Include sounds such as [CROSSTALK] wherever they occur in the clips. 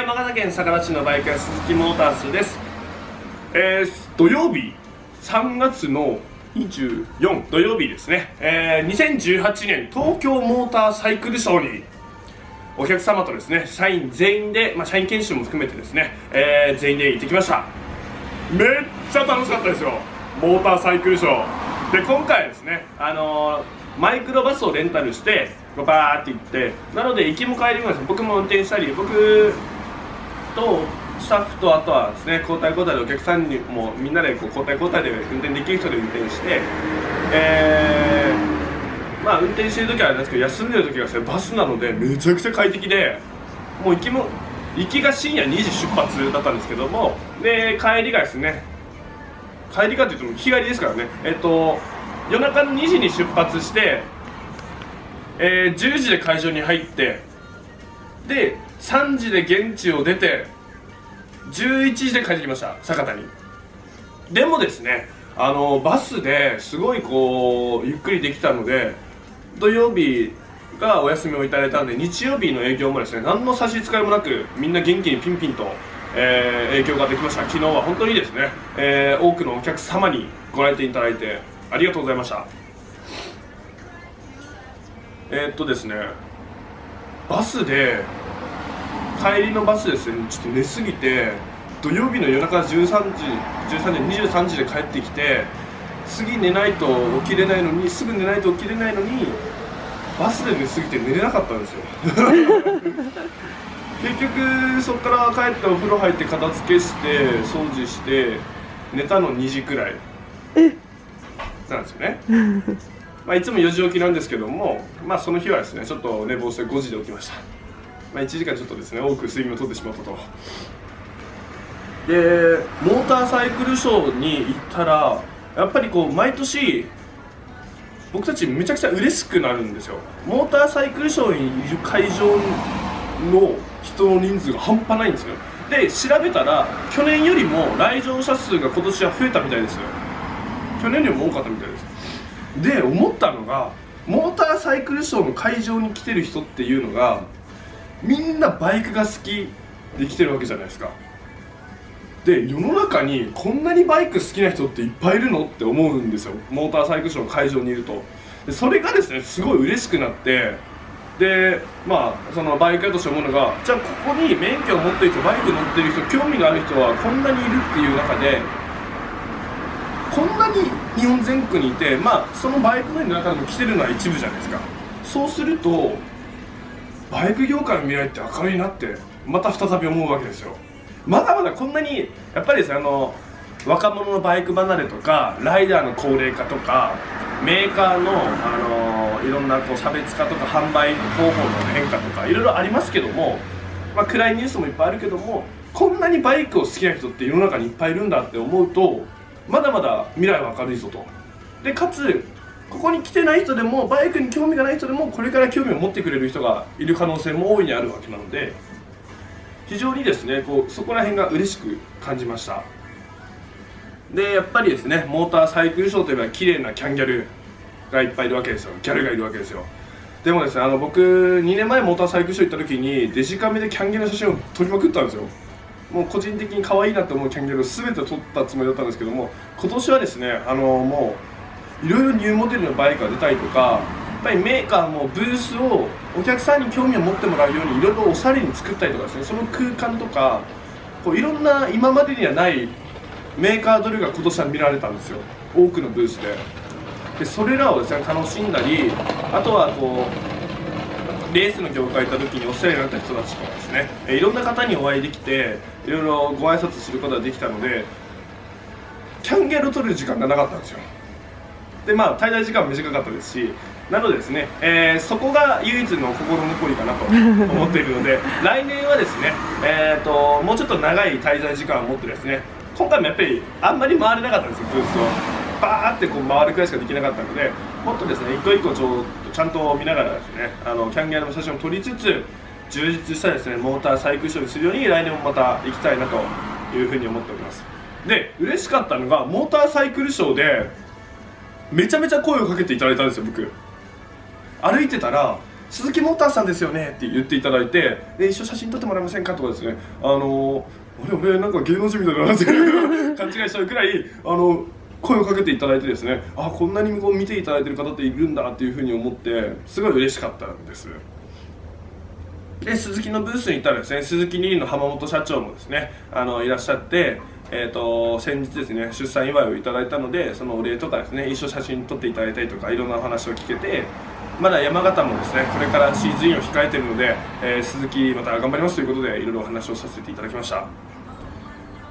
山形県坂田市のバイク屋鈴木モータースです、えー、土曜日3月の24土曜日ですね、えー、2018年東京モーターサイクルショーにお客様とですね社員全員で、まあ、社員研修も含めてですね、えー、全員で行ってきました。めっちゃ楽しかったですよ。モーターサイクルショー。で今回ですねあのー、マイクロバスをレンタルしてバーって行ってなので行きも帰りも僕も運転したり僕とスタッフとあとはですね交代交代でお客さんにもみんなでこう交代交代で運転できる人で運転してえー、まあ運転してる時はあれですけど休んでる時はバスなのでめちゃくちゃ快適でもう行きも行きが深夜2時出発だったんですけどもで帰りがですね帰りかというと日帰りですからね。えっと夜中の2時に出発してえー、10時で会場に入ってで3時で現地を出て11時で帰ってきました酒田に。でもですねあのバスですごいこうゆっくりできたので土曜日がお休みをいただいたので日曜日の営業もですね何の差し支えもなくみんな元気にピンピンと、えー、営業ができました。昨日は本当にですね、えー、多くのお客様にご来店いただいてありがとうございました。えー、っとですねバスで帰りのバスですねちょっと寝すぎて土曜日の夜中13時13時23時で帰ってきて次寝ないと起きれないのにすぐ寝ないと起きれないのにバスで寝すぎて寝れなかったんですよ。[LAUGHS] 結局そこから帰ってお風呂入って片付けして掃除して寝たの2時くらいなんですよね。まあ、いつも4時起きなんですけども、まあ、その日はですねちょっと寝坊して5時で起きました、まあ、1時間ちょっとですね多く睡眠をとってしまったと。でモーターサイクルショーに行ったらやっぱりこう毎年僕たちめちゃくちゃ嬉しくなるんですよ。モーターサイクルショーにいる会場の人の人数が半端ないんですよ。で調べたら去年よりも来場者数が今年は増えたみたいですよ。去年よりも多かったみたいです。で思ったのがモーターサイクルショーの会場に来てる人っていうのがみんなバイクが好きで来てるわけじゃないですか。で世の中にこんなにバイク好きな人っていっぱいいるのって思うんですよ。モーターサイクルショーの会場にいると。でそれがですねすごい嬉しくなって。でまあそのバイク屋として思うのがじゃあここに免許を持ってる人バイク乗ってる人興味がある人はこんなにいるっていう中でこんなに日本全国にいてまあそのバイクの中でも来てるのは一部じゃないですか。そうするとバイク業界の未来って明るいなってまた再び思うわけですよ。まだまだこんなにやっぱりですねあの若者のバイク離れとかライダーの高齢化とかメーカーの、あのいろんなこう差別化とか販売方法の変化とかいろいろありますけども、まあ、暗いニュースもいっぱいあるけどもこんなにバイクを好きな人って世の中にいっぱいいるんだって思うとまだまだ未来は明るいぞと。でかつここに来てない人でもバイクに興味がない人でもこれから興味を持ってくれる人がいる可能性も大いにあるわけなので非常にですねこうそこら辺が嬉しく感じました。でやっぱりですねモーターサイクルショーといえば綺麗なキャンギャルがいっぱいいるわけですよ。ギャルがいるわけですよ。でもですねあの僕2年前モーターサイクルショー行った時にデジカメでキャンギャルの写真を撮りまくったんですよ。もう個人的に可愛いなと思うキャンギャルを全て取ったつもりだったんですけども今年はですねあのもういろいろニューモデルのバイクが出たりとかやっぱりメーカーもブースをお客さんに興味を持ってもらうようにいろいろおしゃれに作ったりとかですねその空間とかこういろんな今までにはないメーカードルが今年は見られたんですよ。多くのブースで。でそれらをですね楽しんだりあとはこうレースの業界行った時にお世話になった人たちとかですね、いろんな方にお会いできていろいろご挨拶することができたのでキャンギャルを取る時間がなかったんですよ。でまあ滞在時間も短かったですしなのでですね、えー、そこが唯一の心残りかなと [LAUGHS] 思っているので来年はですね、えーと、もうちょっと長い滞在時間を持ってですね今回もやっぱりあんまり回れなかったんですよブースを。バーってこう回るくらいしかできなかったのでもっとですね一個一個ちょちゃんと見ながらですねあのキャンギャルの写真を撮りつつ充実したですねモーターサイクルショーにするように来年もまた行きたいなというふうに思っております。で嬉しかったのがモーターサイクルショーでめちゃめちゃ声をかけていただいたんですよ僕。歩いてたら鈴木モーターさんですよねって言っていただいてで一緒写真撮ってもらえませんかとかですね。あの俺俺なんか芸能人みたいな話 [LAUGHS] 勘違いしちゃうくらいあの声をかけていただいてですね。あこんなにこう見ていただいてる方っているんだっていうふうに思ってすごい嬉しかったんです。で鈴木のブースに行ったらですね鈴木リーの浜本社長もですねあのいらっしゃってえーと、先日ですね出産祝いをいただいたのでそのお礼とかですね一緒写真撮っていただいたりとかいろんなお話を聞けてまだ山形もですねこれからシーズンインを控えているので、えー、鈴木また頑張りますということでいろいろお話をさせていただきました。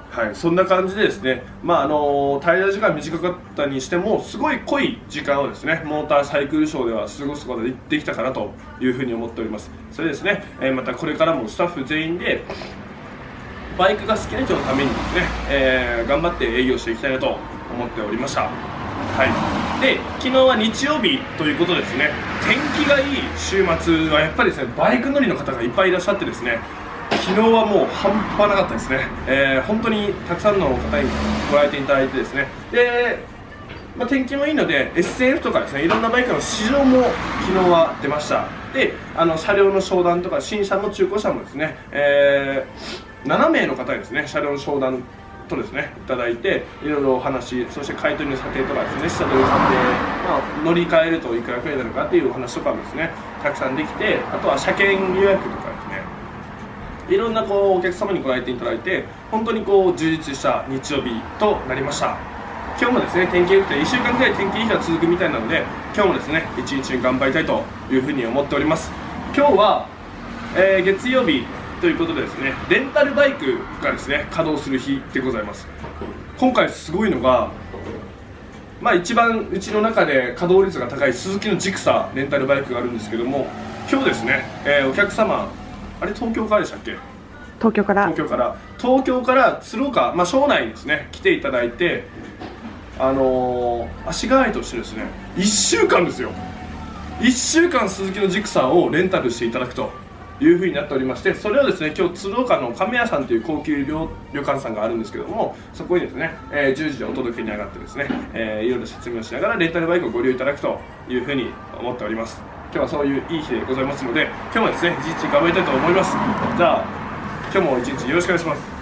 はいそんな感じでですねまああの滞在時間短かったにしてもすごい濃い時間をですねモーターサイクルショーでは過ごすことができたかなというふうに思っております。それですね、えー、またこれからもスタッフ全員でバイクが好きな人のためにですね、えー、頑張って営業していきたいなと思っておりました。はい。で昨日は日曜日ということですね天気がいい週末はやっぱりですねバイク乗りの方がいっぱいいらっしゃってですね昨日はもう半端なかったですね、えー、本当にたくさんの方にご来店いただいてですね。で、まあ、天気もいいので SF とかですねいろんなバイクの市場も昨日は出ました。であの車両の商談とか新車も中古車もですね、えー7名の方ですね。車両の商談とですねいただいていろいろお話そして買い取りの査定とかですね下取り査定、まあ、乗り換えるといくらくらいになるかっていうお話とかもですねたくさんできてあとは車検予約とかですね。いろんなこうお客様にご来店いただいて本当にこう充実した日曜日となりました。今日もですね天気良くて1週間くらい天気いい日が続くみたいなので今日もですね一日頑張りたいというふうに思っております。今日は、えー、月曜日ということでですねレンタルバイクがですね稼働する日でございます。今回すごいのがまあ一番うちの中で稼働率が高い鈴木のジクサレンタルバイクがあるんですけども今日ですね、えー、お客様あれ東京からでしたっけ？東京から。東京から。東京から鶴岡、まあ、庄内ですね来ていただいてあのー、足代わりとしてですね1週間ですよ。1週間鈴木のジクサーをレンタルしていただくというふうになっておりましてそれをですね今日鶴岡の亀屋さんという高級旅旅館さんがあるんですけどもそこにですね、えー、10時でお届けに上がってですね、えー、いろいろ説明をしながらレンタルバイクをご利用いただくというふうに思っております。今日はそういういい日でございますので今日もですね一日頑張りたいと思います。じゃあ今日も一日よろしくお願いします。